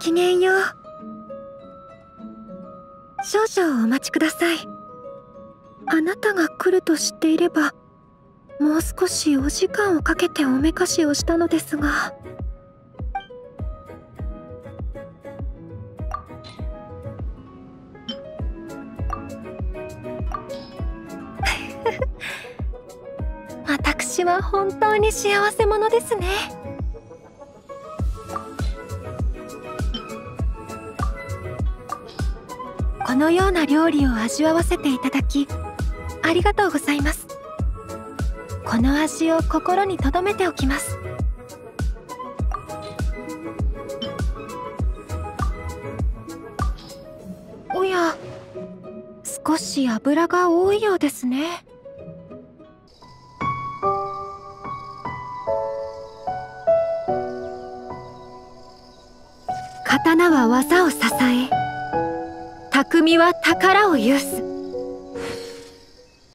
きげんよう。少々お待ちください。あなたが来ると知っていればもう少しお時間をかけておめかしをしたのですが。私は本当に幸せ者ですねこのような料理を味わわせていただきありがとうございます。この味を心に留めておきます。おや少し油が多いようですね。刀は技を匠は宝を有す。